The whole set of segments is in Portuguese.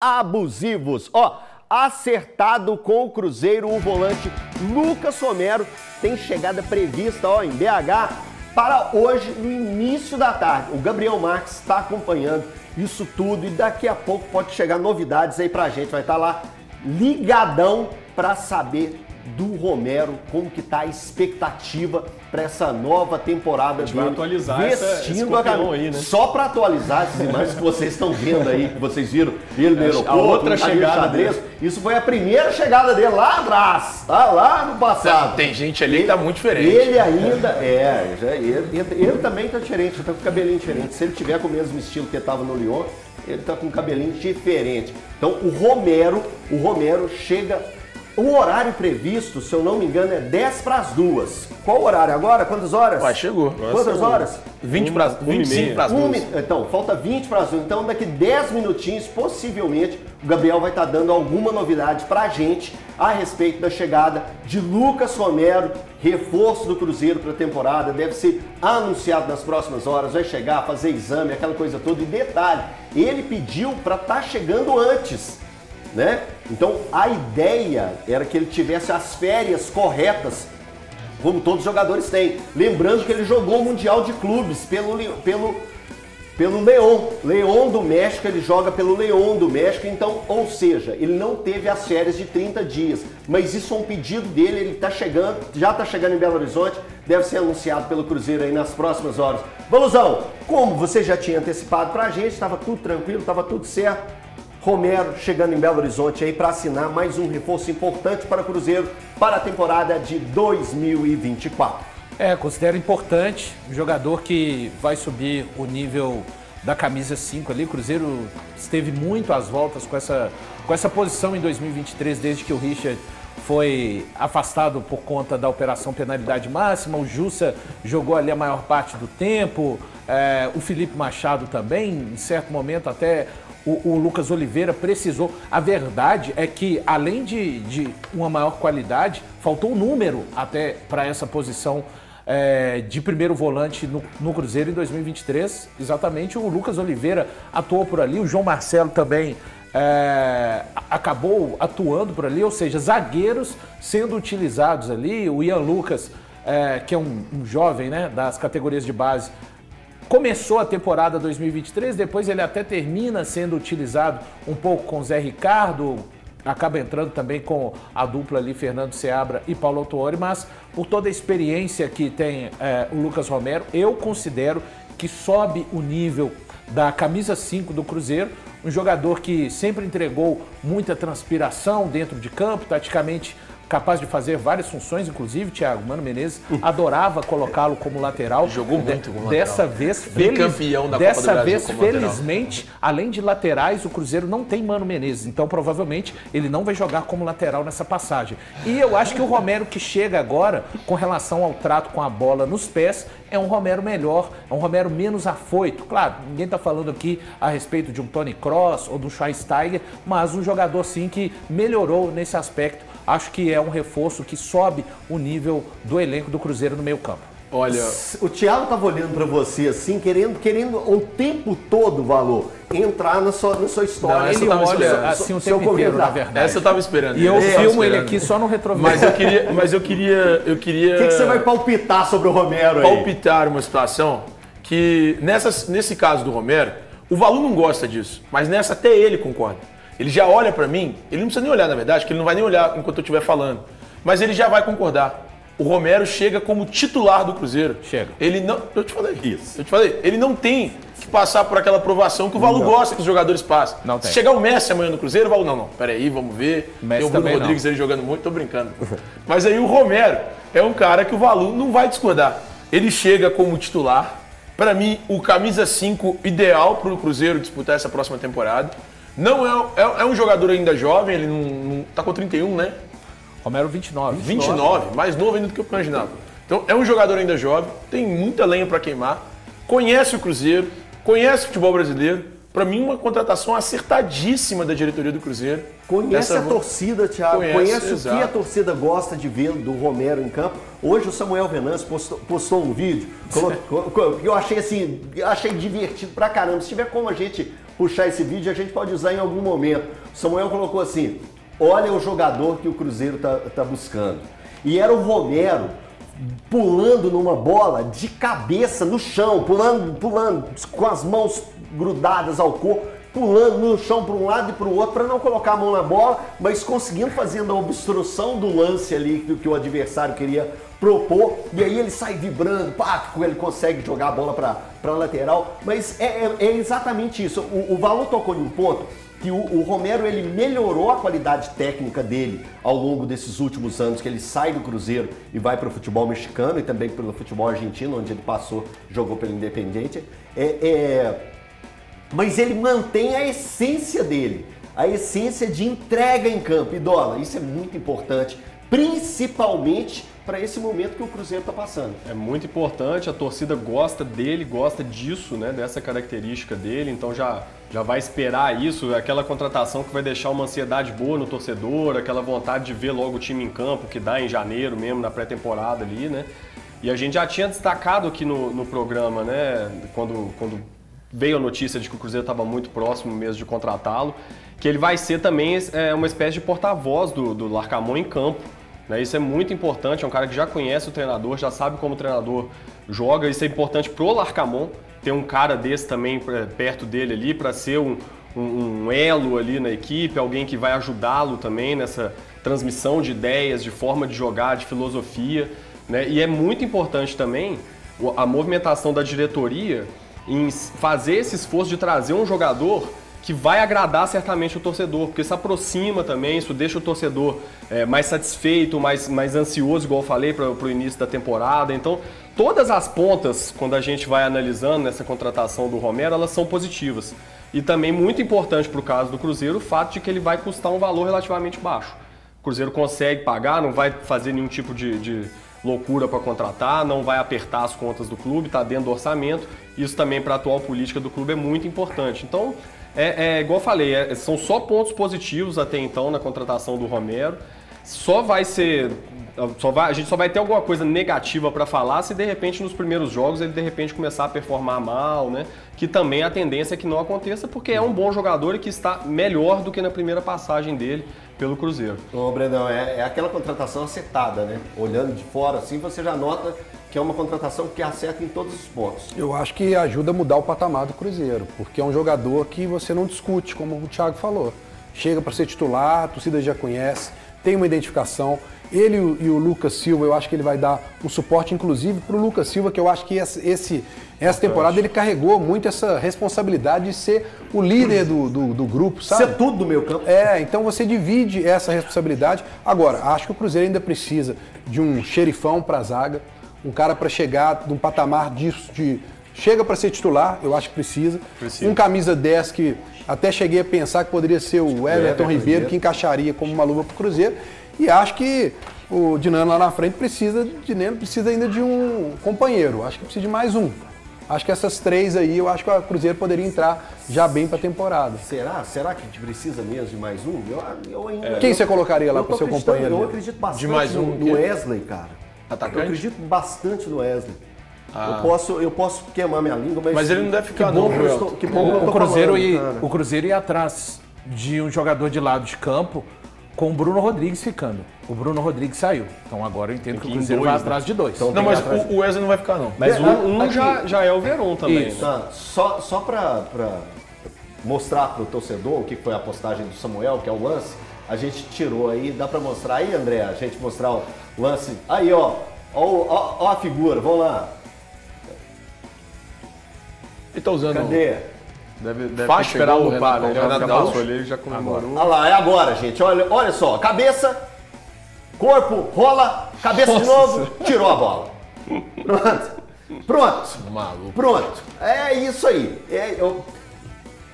abusivos. Ó, acertado com o Cruzeiro, o volante Lucas Romero tem chegada prevista ó, em BH para hoje, no início da tarde. O Gabriel Marques está acompanhando isso tudo e daqui a pouco pode chegar novidades aí pra gente. Vai estar tá lá ligadão para saber do Romero, como que tá a expectativa para essa nova temporada dele. Vai atualizar vestindo essa, a camisa. Aí, né? Só para atualizar essas imagens que vocês estão vendo aí, que vocês viram ele no aeroporto, a outra chegada xadrez, dele. Isso foi a primeira chegada dele lá atrás, tá? lá no passado. Tem gente ali ele, que tá muito diferente. Ele ainda é, já, ele, ele, ele também tá diferente, tá com cabelinho diferente. Se ele tiver com o mesmo estilo que estava no Lyon, ele tá com um cabelinho diferente. Então o Romero, o Romero chega o horário previsto, se eu não me engano, é 10 para as duas. Qual o horário agora? Quantas horas? Ué, chegou. Quantas horas? 20 para 25 para as duas. então, falta 20 para as duas. Então, daqui 10 minutinhos, possivelmente, o Gabriel vai estar tá dando alguma novidade para a gente a respeito da chegada de Lucas Romero, reforço do Cruzeiro para a temporada. Deve ser anunciado nas próximas horas, vai chegar, fazer exame, aquela coisa toda. E detalhe, ele pediu para estar tá chegando antes né? Então a ideia era que ele tivesse as férias corretas, como todos os jogadores têm. Lembrando que ele jogou o Mundial de Clubes pelo, pelo, pelo Leão. Leão do México, ele joga pelo Leão do México, então, ou seja, ele não teve as férias de 30 dias. Mas isso é um pedido dele, ele está chegando, já está chegando em Belo Horizonte, deve ser anunciado pelo Cruzeiro aí nas próximas horas. Valuzão, como você já tinha antecipado para a gente, estava tudo tranquilo, estava tudo certo Romero chegando em Belo Horizonte aí para assinar mais um reforço importante para o Cruzeiro para a temporada de 2024. É, considero importante, um jogador que vai subir o nível da camisa 5 ali. O Cruzeiro esteve muito às voltas com essa, com essa posição em 2023, desde que o Richard foi afastado por conta da operação penalidade máxima. O Jussa jogou ali a maior parte do tempo. É, o Felipe Machado também, em certo momento, até o, o, Lucas Oliveira precisou. A verdade é que, além de, de uma maior qualidade, faltou número até para essa posição é, de primeiro volante no, no, Cruzeiro em 2023. Exatamente, o Lucas Oliveira atuou por ali, o João Marcelo também. É, acabou atuando por ali, ou seja, zagueiros sendo utilizados ali. O Ian Lucas, é, que é um, um jovem né, das categorias de base, começou a temporada 2023, depois ele até termina sendo utilizado um pouco com Zé Ricardo, acaba entrando também com a dupla ali, Fernando Seabra e Paulo Autuori, mas por toda a experiência que tem é, o Lucas Romero, eu considero que sobe o nível da camisa 5 do Cruzeiro, um jogador que sempre entregou muita transpiração dentro de campo, taticamente capaz de fazer várias funções, inclusive, Thiago Mano Menezes adorava colocá-lo como lateral. Jogou muito como lateral. Dessa vez, feliz, campeão da dessa Copa do Brasil vez felizmente, lateral. além de laterais, o Cruzeiro não tem Mano Menezes, então provavelmente ele não vai jogar como lateral nessa passagem. E eu acho que o Romero que chega agora, com relação ao trato com a bola nos pés, é um Romero melhor, é um Romero menos afoito. Claro, ninguém está falando aqui a respeito de um Tony Cross ou do Schweinsteiger, mas um jogador sim que melhorou nesse aspecto. Acho que é um reforço que sobe o nível do elenco do Cruzeiro no meio campo. Olha, o Thiago estava olhando para você assim, querendo, querendo o tempo todo, Valor, entrar na sua, na sua história. Não, ele olha assim o tempo inteiro, na verdade. Essa eu estava esperando. E eu é, filmo ele aqui só no retrovisor. Mas eu queria, mas eu queria, eu queria. O que, que, você vai palpitar sobre o Romero aí? Palpitar uma situação que nessa, nesse caso do Romero, o Valu não gosta disso, mas nessa até ele concorda. Ele já olha para mim, ele não precisa nem olhar na verdade, que ele não vai nem olhar enquanto eu estiver falando, mas ele já vai concordar o Romero chega como titular do Cruzeiro. Chega. Ele não. Eu te falei. Isso. Eu te falei. Ele não tem que passar por aquela aprovação que o Valu gosta que os jogadores passem. Não tem. Se chegar o Messi amanhã no Cruzeiro, o Valu, não, não. Peraí, vamos ver. Messi tem o Bruno Rodrigues não. jogando muito, tô brincando. Mas aí o Romero é um cara que o Valu não vai discordar. Ele chega como titular. Para mim, o camisa 5 ideal para o Cruzeiro disputar essa próxima temporada. Não é, é, é, um jogador ainda jovem, ele não, não tá com 31, né? Romero 29. 29, 29 mais novo ainda do que eu imaginava. Então é um jogador ainda jovem, tem muita lenha para queimar, conhece o Cruzeiro, conhece o futebol brasileiro. Para mim, uma contratação acertadíssima da diretoria do Cruzeiro. Conhece Essa... a torcida, Thiago. Conhece, conhece o que a torcida gosta de ver do Romero em campo. Hoje o Samuel Venâncio postou, postou um vídeo que eu achei assim, achei divertido pra caramba. Se tiver como a gente puxar esse vídeo, a gente pode usar em algum momento. Samuel colocou assim: olha o jogador que o Cruzeiro está tá buscando. E era o Romero pulando numa bola de cabeça no chão, pulando, pulando com as mãos grudadas ao corpo, pulando no chão para um lado e para o outro para não colocar a mão na bola, mas conseguindo fazendo a obstrução do lance ali do que o adversário queria propor, e aí ele sai vibrando, pá, ele consegue jogar a bola para lateral, mas é, é, é, exatamente isso. O, o Valor tocou em um ponto que o, o, Romero ele melhorou a qualidade técnica dele ao longo desses últimos anos, que ele sai do Cruzeiro e vai para o futebol mexicano e também pelo futebol argentino, onde ele passou, jogou pelo Independiente. É, é, mas ele mantém a essência dele, a essência de entrega em campo. E dólar, isso é muito importante, principalmente para esse momento que o Cruzeiro está passando. É muito importante, a torcida gosta dele, gosta disso, né, dessa característica dele, então já, já vai esperar isso, aquela contratação que vai deixar uma ansiedade boa no torcedor, aquela vontade de ver logo o time em campo, que dá em janeiro mesmo, na pré-temporada ali, né? E a gente já tinha destacado aqui no, no programa, né, quando, quando veio a notícia de que o Cruzeiro estava muito próximo mesmo de contratá-lo, que ele vai ser também é, uma espécie de porta-voz do, do Larcamon em campo. Né? Isso é muito importante, é um cara que já conhece o treinador, já sabe como o treinador joga. Isso é importante pro Larcamon, ter um cara desse também perto dele ali para ser um, um, um, elo ali na equipe, alguém que vai ajudá-lo também nessa transmissão de ideias, de forma de jogar, de filosofia. Né? E é muito importante também a movimentação da diretoria em fazer esse esforço de trazer um jogador que vai agradar certamente o torcedor, porque isso aproxima também, isso deixa o torcedor é, mais satisfeito, mais, mais ansioso, igual eu falei, para o início da temporada. Então, todas as pontas, quando a gente vai analisando nessa contratação do Romero, elas são positivas. E também muito importante para o caso do Cruzeiro o fato de que ele vai custar um valor relativamente baixo. O Cruzeiro consegue pagar, não vai fazer nenhum tipo de, de loucura para contratar, não vai apertar as contas do clube, está dentro do orçamento. Isso também para a atual política do clube é muito importante. Então, é, é igual eu falei, é, são só pontos positivos até então na contratação do Romero. Só vai ser. Só vai, a gente só vai ter alguma coisa negativa para falar se de repente nos primeiros jogos ele de repente começar a performar mal, né? Que também a tendência é que não aconteça, porque é um bom jogador e que está melhor do que na primeira passagem dele pelo Cruzeiro. Ô, Brendão, é, é aquela contratação acertada, né? Olhando de fora assim, você já nota que é uma contratação que acerta em todos os pontos. Eu acho que ajuda a mudar o patamar do Cruzeiro, porque é um jogador que você não discute, como o Thiago falou. Chega para ser titular, a torcida já conhece, tem uma identificação. Ele e o Lucas Silva, eu acho que ele vai dar um suporte, inclusive, para o Lucas Silva, que eu acho que esse, essa temporada ele carregou muito essa responsabilidade de ser o líder do, do, do grupo, sabe? Ser tudo do meu campo. É, então você divide essa responsabilidade. Agora, acho que o Cruzeiro ainda precisa de um xerifão para a zaga um cara para chegar num patamar disso, de chega para ser titular, eu acho que precisa. precisa. Um camisa 10 que até cheguei a pensar que poderia ser o Everton, Ribeiro, Ribeiro, que encaixaria como uma luva para o Cruzeiro. E acho que o Dinano lá na frente precisa, Dinano precisa ainda de um companheiro. Acho que precisa de mais um. Acho que essas três aí, eu acho que o Cruzeiro poderia entrar já bem para a temporada. Será? Será que a gente precisa mesmo de mais um? Eu, eu ainda, Quem eu, você colocaria lá para o seu companheiro? Eu acredito bastante de mais um, no Wesley, cara. Atacante? Eu acredito bastante no Wesley. Ah. Eu, posso, eu posso queimar minha língua, mas. Mas ele não deve ficar, não. Que estou, que bom o, que o, Cruzeiro falando, e, o Cruzeiro ia atrás de um jogador de lado de campo com o Bruno Rodrigues ficando. O Bruno Rodrigues saiu. Então agora eu entendo que, que o Cruzeiro dois, vai atrás de dois. Então, não, mas o, o Wesley não vai ficar, não. Mas um, um já, já é o Verón também. Isso. Né? só só para mostrar para o torcedor o que foi a postagem do Samuel, que é o lance, a gente tirou aí. Dá para mostrar aí, André? A gente mostrar o lance. Aí, ó. Ó, ó, ó a figura, vamos lá. Ele tá usando. Cadê? Deve, deve Faz esperar o Renato, né? já, já passou ali, já comemorou. Olha lá, é agora, gente. Olha, olha só, cabeça, corpo, rola, cabeça Nossa. de novo, tirou a bola. Pronto. Pronto. Maluco. Pronto. É isso aí. É, eu,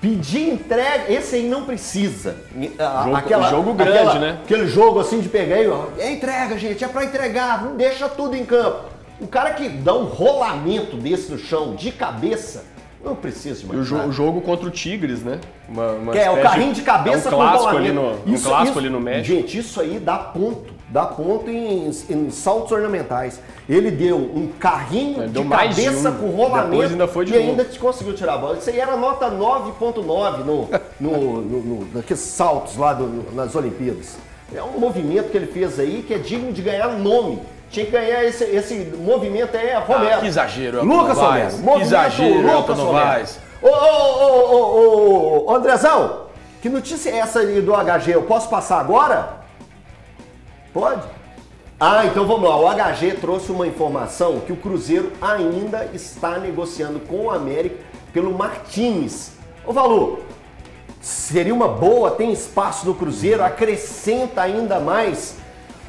Pedir entrega, esse aí não precisa. Jogo, aquela, jogo grande, aquela, né? Aquele jogo assim de pegar e é entrega, gente, é para entregar, não deixa tudo em campo. O cara que dá um rolamento desse no chão de cabeça, não precisa mais. O, jo o, jogo contra o Tigres, né? Uma, uma que é o carrinho de cabeça é um clássico ali no, um isso, clássico isso, ali no México. Gente, isso aí dá ponto dá ponto em, em saltos ornamentais. Ele deu um carrinho de deu de cabeça um. com rolamento ainda foi de e novo. ainda conseguiu tirar a bola. Isso aí era nota 9.9 no, no, no, no, naqueles saltos lá do- nas Olimpíadas. É um movimento que ele fez aí que é digno de ganhar nome. Tinha que ganhar esse, esse movimento aí, é Romero. Ah, que exagero, Elton Lucas. Romero. Que movimento exagero, Lucas Romero. Ô, ô, ô, ô, ô, Andrezão, que notícia é essa aí do HG? Eu posso passar agora? Pode? Ah, então vamos lá. O HG trouxe uma informação que o Cruzeiro ainda está negociando com o América pelo Martins. Ô, Valu, seria uma boa, tem espaço no Cruzeiro, acrescenta ainda mais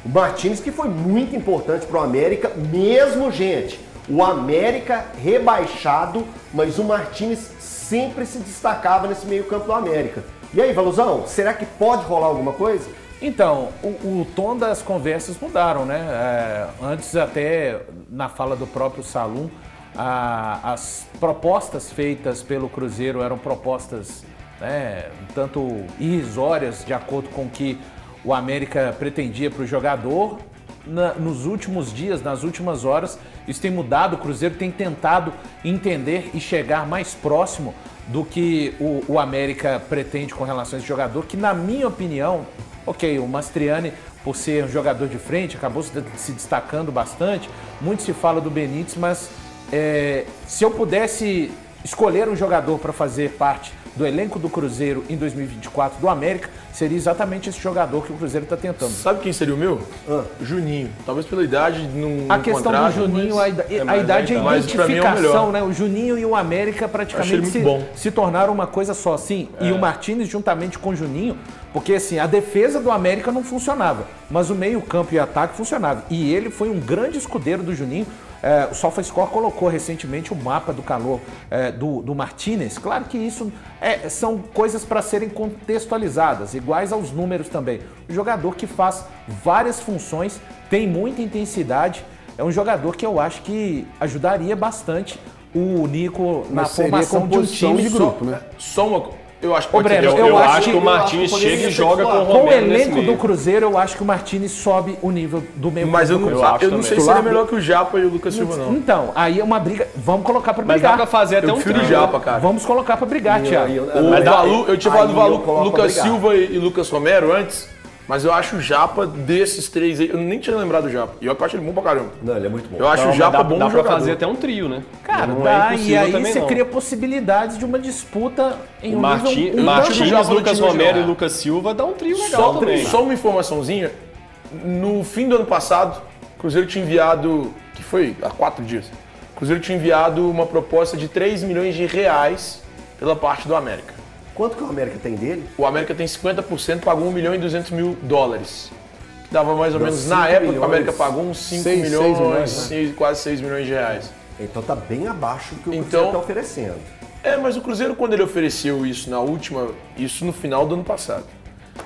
o Martins, que foi muito importante para o América, mesmo, gente, o América rebaixado, mas o Martins sempre se destacava nesse meio campo do América. E aí, Valuzão, será que pode rolar alguma coisa? Então, o, o tom das conversas mudaram, né? É, antes até na fala do próprio Salum, a- as propostas feitas pelo Cruzeiro eram propostas né, tanto irrisórias de acordo com o que o América pretendia para o jogador. Na- nos últimos dias, nas últimas horas, isso tem mudado. O Cruzeiro tem tentado entender e chegar mais próximo do que o, o América pretende com relação a esse jogador, que na minha opinião, ok, o Mastriani, por ser um jogador de frente, acabou se, destacando bastante. Muito se fala do Benítez, mas é, se eu pudesse escolher um jogador para fazer parte do elenco do Cruzeiro em 2024 do América, seria exatamente esse jogador que o Cruzeiro está tentando. Sabe quem seria o meu? Juninho. Talvez pela idade não A questão do Juninho, a, a mais idade é a é o identificação, melhor. né? O Juninho e o América praticamente se, se tornaram uma coisa só, assim. E o Martinez juntamente com o Juninho, porque assim, a defesa do América não funcionava, mas o meio-campo e ataque funcionava. E ele foi um grande escudeiro do Juninho. É, o SofaScore colocou recentemente o mapa do calor é, do, do Martinez. Claro que isso é- são coisas para serem contextualizadas, iguais aos números também. Um jogador que faz várias funções, tem muita intensidade, é um jogador que eu acho que ajudaria bastante o Nico na Mas seria formação de um time de grupo, né? Só uma. Eu acho que Ô, Breno, Eu, eu eu acho acho que que- o Martins eu chega e joga com o titular. Com o Romero elenco do. Cruzeiro, eu acho que o Martinez sobe o nível do meio Mas eu, do não, Eu eu, acho não também. sei se ele é melhor que o Japa e o Lucas Silva, não. Então, aí é uma briga. Vamos colocar pra Mas dá brigar. pra fazer até Eu um prefiro o trio. Japa, cara. Vamos colocar pra brigar, Thiago. O Mas Valu, eu tinha falado do eu Lucas brigar. Silva e, e Lucas Romero antes, mas eu acho o Japa desses três aí. Eu nem tinha lembrado do Japa. E eu acho ele bom pra caramba. Não, ele é muito bom. Eu acho Não, o Japa dá, bom dá pra jogador. fazer até um trio, né? Cara, não dá, é e aí também, você não. cria possibilidades de uma disputa em O um Martin, nível... eu Martins, do Lucas Romero e Lucas Silva dá um trio legal Só, também. só uma informaçãozinha. No fim do ano passado, o Cruzeiro tinha enviado, que foi há quatro dias, o Cruzeiro tinha enviado uma proposta de 3 milhões de reais pela parte do América. Quanto que o América tem dele? O América tem 50%, pagou 1 milhão e 200 mil dólares. Dava mais ou Deu menos, na época, o milhões. América pagou uns 5 Seis- milhões, seis milhões, né? seis- quase 6 milhões de reais. Então tá bem abaixo do que o Então- Cruzeiro tá oferecendo. É, mas o Cruzeiro, quando ele ofereceu isso na última, isso no final do ano passado.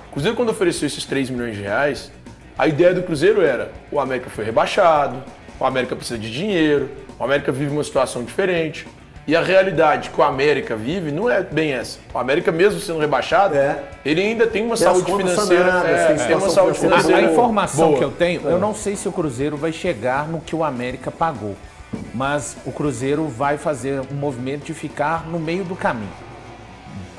O Cruzeiro, quando ofereceu esses 3 milhões de reais, a ideia do Cruzeiro era: o América foi rebaixado, o América precisa de dinheiro, o América vive uma situação diferente. E a realidade que o América vive não é bem essa. O América, mesmo sendo rebaixado, É. ele ainda tem uma Tem saúde financeira. sanadas, é, tem tem uma saúde financeira A, a informação boa. que eu tenho, eu não sei se o Cruzeiro vai chegar no que o América pagou, mas o Cruzeiro vai fazer um movimento de ficar no meio do caminho.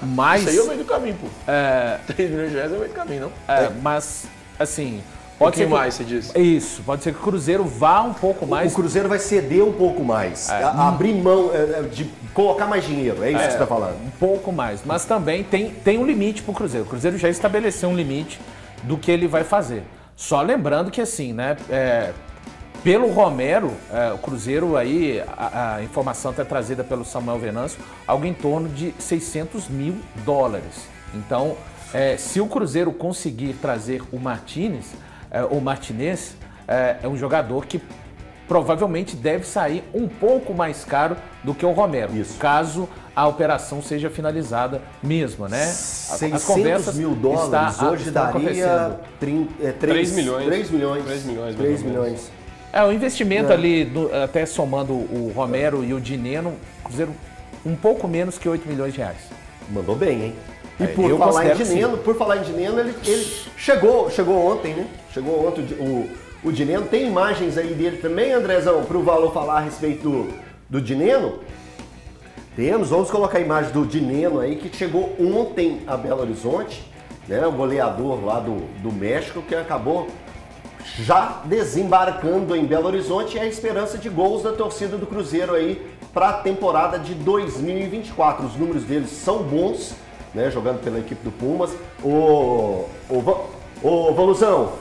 Mas, Isso aí é o meio do caminho, pô. 3 milhões de reais é o meio do caminho, não? é, mas assim, Um pode ser pouquinho que, mais, você diz. Isso, pode ser que o Cruzeiro vá um pouco mais O Cruzeiro vai ceder um pouco mais, a- abrir mão é, é, de colocar mais dinheiro, é isso que você tá falando. um pouco mais, mas também tem, tem um limite para o Cruzeiro. O Cruzeiro já estabeleceu um limite do que ele vai fazer. Só lembrando que assim, né? é, pelo Romero, é, o Cruzeiro aí, a, a informação está trazida pelo Samuel Venâncio, algo em torno de 600 mil dólares. Então, é, se o Cruzeiro conseguir trazer o Martinez, é, o Martinez, é, é um jogador que provavelmente deve sair um pouco mais caro do que o Romero, Isso. caso a operação seja finalizada mesmo, né? As 600 mil dólares está- hoje daria acontecendo. 3, é, 3 milhões. 3 milhões. 3 milhões, mais 3 ou menos. milhões. É, o investimento ali, do- até somando o Romero e o Dineno, Cruzeiro um pouco menos que 8 milhões de reais. Mandou bem, hein? E por falar em Dineno, por falar em Dineno, ele, ele chegou, chegou ontem, né? Chegou ontem o, o Dineno. Tem imagens aí dele também, Andrezão, para o Valor falar a respeito do, do Dineno? Temos, vamos colocar a imagem do Dineno aí, que chegou ontem a Belo Horizonte, né? O goleador lá do, do México, que acabou já desembarcando em Belo Horizonte e a esperança de gols da torcida do Cruzeiro aí para a temporada de 2024. Os números deles são bons, né, jogando pela equipe do Pumas. O, o, o Valuzão,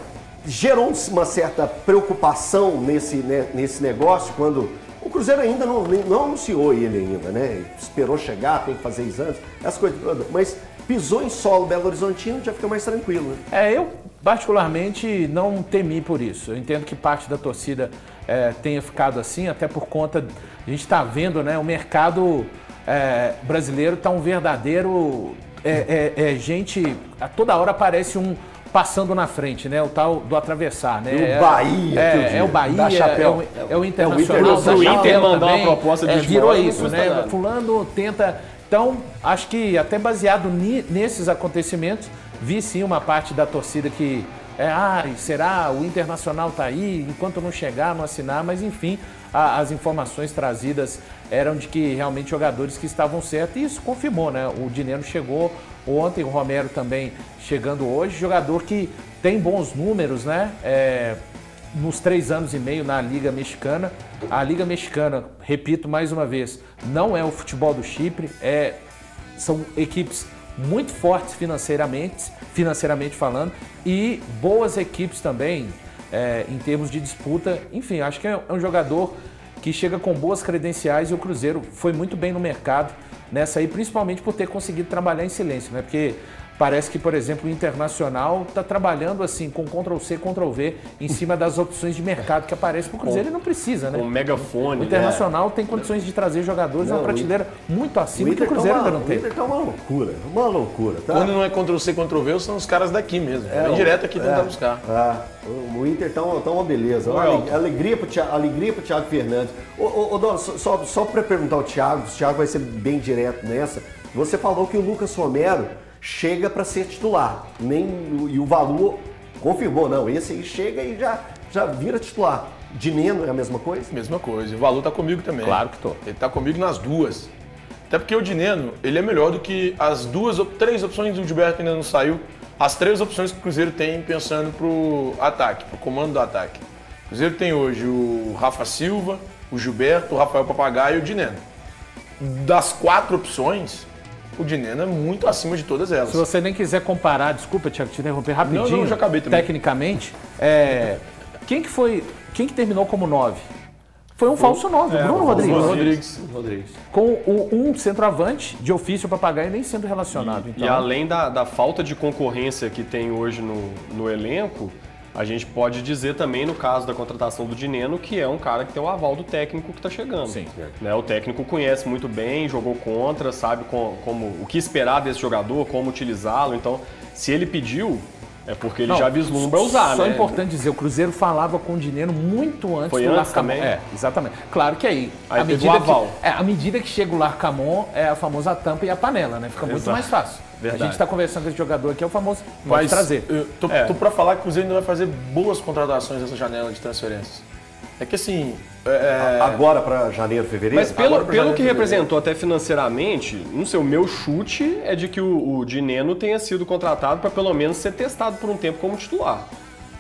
gerou uma certa preocupação nesse, né, nesse negócio quando o Cruzeiro ainda não, não anunciou ele ainda, né? Esperou chegar, tem que fazer exames, essas coisas todas. Mas pisou em solo Belo Horizontino, já fica mais tranquilo. Né? É, eu particularmente não temi por isso. Eu entendo que parte da torcida é, tenha ficado assim, até por conta. A gente está vendo, né? O mercado é, brasileiro está um verdadeiro. É, é, é, gente. A toda hora aparece um passando na frente, né? O tal do atravessar, né? E o é, Bahia, é, é o Bahia, é o, é o Internacional. É o Inter mandar uma proposta de é, virou isso, né? Fulano tenta. Então, acho que até baseado nesses acontecimentos, vi sim uma parte da torcida que é, ah, será o Internacional tá aí, enquanto não chegar, não assinar, mas enfim, a, as informações trazidas eram de que realmente jogadores que estavam certos, e isso confirmou, né? O dinheiro chegou ontem, o Romero também chegando hoje, jogador que tem bons números, né? É, nos três anos e meio na Liga Mexicana. A Liga Mexicana, repito mais uma vez, não é o futebol do Chipre, é, são equipes muito fortes financeiramente, financeiramente falando, e boas equipes também é, em termos de disputa. Enfim, acho que é um jogador que chega com boas credenciais e o Cruzeiro foi muito bem no mercado nessa aí, principalmente por ter conseguido trabalhar em silêncio, né? Porque Parece que, por exemplo, o Internacional está trabalhando assim com Ctrl-C, Ctrl-V em cima das opções de mercado que aparecem para o Cruzeiro. Ele não precisa, né? Com megafone. O Internacional né? tem condições de trazer jogadores não, uma prateleira muito acima que o Cruzeiro tá ainda não tem. O Inter tá uma loucura, uma loucura. Tá? Quando não é Ctrl-C, Ctrl-V, são os caras daqui mesmo. É, Vem direto aqui tentar é, buscar. É. O Inter tá uma, tá uma beleza. Uma alegria para Thiago, alegria pro Thiago Fernandes. Ô, ô, ô Dona, só, só para perguntar ao Thiago, o Thiago vai ser bem direto nessa. Você falou que o Lucas Romero chega para ser titular. Nem, e o Valu confirmou, não, esse aí chega e já, já vira titular. Dineno é a mesma coisa? Mesma coisa. O Valu tá comigo também. Claro que tô. Ele tá comigo nas duas. Até porque o Dineno, ele é melhor do que as duas, três opções do Gilberto ainda não saiu. As três opções que o Cruzeiro tem pensando pro ataque, pro comando do ataque. O Cruzeiro tem hoje o Rafa Silva, o Gilberto, o Rafael Papagaio e o Dineno. Das quatro opções, o Dineno é muito acima de todas elas. Se você nem quiser comparar, desculpa, Tiago, te interromper rapidinho. Não, não, já acabei também. Tecnicamente, é, quem que foi, quem que terminou como 9? Foi um falso 9, é, Bruno Rodrigues. Bruno Rodrigues. Rodrigues. Com o, um centroavante de ofício papagaio nem sendo relacionado. E, então. e além da, da falta de concorrência que tem hoje no, no elenco, a gente pode dizer também, no caso da contratação do Dineno, que é um cara que tem o aval do técnico que está chegando. Sim. Né? O técnico conhece muito bem, jogou contra, sabe com, como, o que esperar desse jogador, como utilizá-lo. Então, se ele pediu, é porque ele Não, já vislumbra usar, só né? Só é importante dizer, o Cruzeiro falava com o dinheiro muito antes Foi do antes Larcamon. também? É, exatamente. Claro que aí, aí a medida aval. Que, é, a medida que chega o Larcamon é a famosa tampa e a panela, né? Fica muito Exato. mais fácil. Verdade. A gente está conversando com esse jogador aqui, é o famoso Mas, trazer. Eu tô, é. tô para falar que o Cruzeiro ainda vai fazer boas contratações nessa janela de transferências. É que assim. É... Agora para janeiro, fevereiro? Mas pelo, pelo janeiro, que representou até financeiramente, não sei, o meu chute é de que o, o Dineno tenha sido contratado para pelo menos ser testado por um tempo como titular.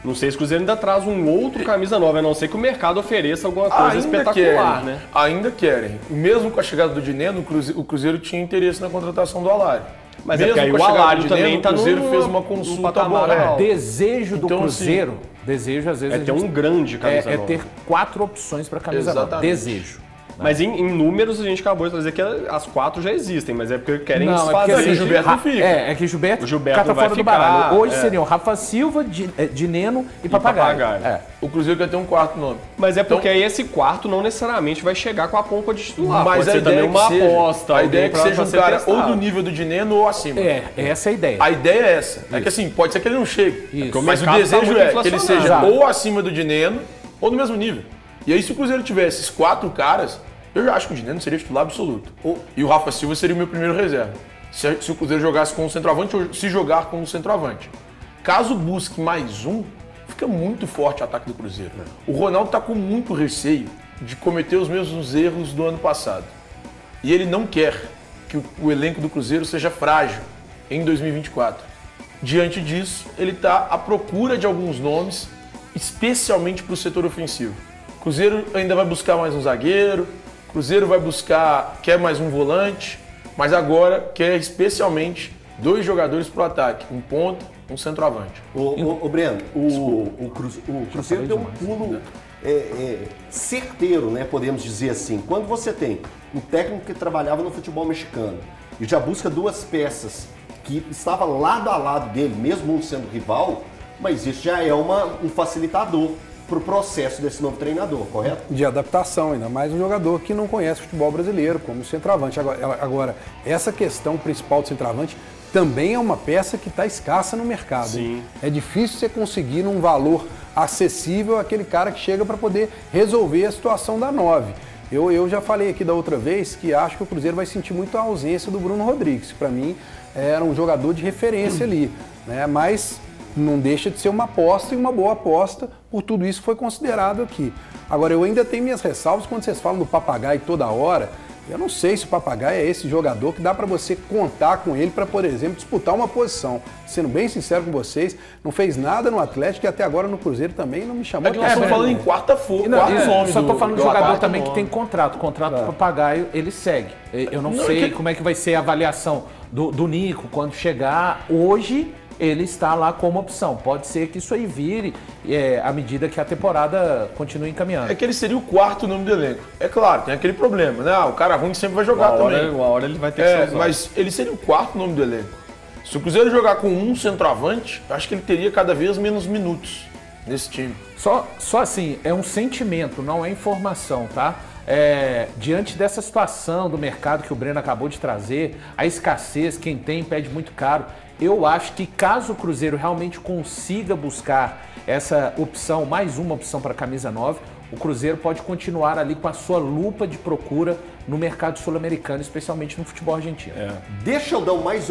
Não sei se o Cruzeiro ainda traz um outro camisa nova, a não ser que o mercado ofereça alguma coisa ainda espetacular, querem, né? Ainda querem. Mesmo com a chegada do Dineno, o Cruzeiro tinha interesse na contratação do Alário. Mas Mesmo é porque o Alário também tá no Cruzeiro fez uma consulta boa. É, desejo do então, assim, Cruzeiro, assim, desejo às vezes é ter um grande camisa é, é ter quatro opções para camisa Exatamente. nova. Desejo. Mas em, em, números a gente acabou de trazer que as quatro já existem, mas é porque querem não, desfazer. É porque, assim, Gilberto não fica. É, é que Gilberto, o Gilberto tá fora do baralho. Hoje é. seriam Rafa Silva, de, é, de Neno e, e Papagaio. Papagaio. É. O Cruzeiro quer ter um quarto nome. Mas é porque então, aí esse quarto não necessariamente vai chegar com a pompa de titular. Mas Pode a ideia também é uma seja, aposta. A ideia é que seja um cara testado. ou do nível do Dineno ou acima. É, essa é a ideia. A ideia é essa. Isso. É que assim, pode ser que ele não chegue. Isso. Mas o tá desejo tá é que ele seja ou acima do Dineno ou no mesmo nível. E aí se o Cruzeiro tiver esses quatro caras eu já acho que o Dineno seria titular absoluto. E o Rafa Silva seria o meu primeiro reserva. se, se o Cruzeiro jogasse com o centroavante ou se jogar com o centroavante. Caso busque mais um, fica muito forte o ataque do Cruzeiro. O Ronaldo está com muito receio de cometer os mesmos erros do ano passado. E ele não quer que o, o elenco do Cruzeiro seja frágil em 2024. Diante disso, ele está à procura de alguns nomes, especialmente para o setor ofensivo. Cruzeiro ainda vai buscar mais um zagueiro, Cruzeiro vai buscar, quer mais um volante, mas agora quer especialmente dois jogadores para o ataque, um ponta, um centroavante. O, o, o Breno, o, o, Cruzeiro, o Cruzeiro deu um pulo é, é, certeiro, né, podemos dizer assim. Quando você tem um técnico que trabalhava no futebol mexicano e já busca duas peças que estava lado a lado dele, mesmo um sendo rival, mas isso já é uma, um facilitador para o processo desse novo treinador, correto? De adaptação, ainda mais um jogador que não conhece o futebol brasileiro, como o centroavante. Agora, agora essa questão principal do centroavante também é uma peça que está escassa no mercado. Sim. É difícil você conseguir um valor acessível aquele cara que chega para poder resolver a situação da nove. Eu, eu já falei aqui da outra vez que acho que o Cruzeiro vai sentir muito a ausência do Bruno Rodrigues. Para mim, era um jogador de referência ali. Né? Mas não deixa de ser uma aposta e uma boa aposta por tudo isso que foi considerado aqui. Agora, eu ainda tenho minhas ressalvas quando vocês falam do papagaio toda hora. Eu não sei se o papagaio é esse jogador que dá para você contar com ele para, por exemplo, disputar uma posição. Sendo bem sincero com vocês, não fez nada no Atlético e até agora no Cruzeiro também não me chamou é que nós estamos falando em quarta folha, quarta é, Só estou falando de jogador também que tem contrato. Contrato é. papagaio, ele segue. Eu não, não sei que... como é que vai ser a avaliação do, do Nico quando chegar. Hoje, ele está lá como opção. Pode ser que isso aí vire é, à medida que a temporada continue encaminhando. É que ele seria o quarto nome do elenco. É claro, tem aquele problema, né? Ah, o cara ruim sempre vai jogar uma também. uma hora ele vai ter é, que ser Mas ele seria o quarto nome do elenco. Se o Cruzeiro jogar com um centroavante, acho que ele teria cada vez menos minutos nesse time. Só, só assim, é um sentimento, não é informação, tá? É, diante dessa situação do mercado que o Breno acabou de trazer, a escassez, quem tem pede muito caro. Eu acho que caso o Cruzeiro realmente consiga buscar essa opção, mais uma opção para a camisa 9, o Cruzeiro pode continuar ali com a sua lupa de procura no mercado sul-americano, especialmente no futebol argentino. É. Deixa eu dar mais um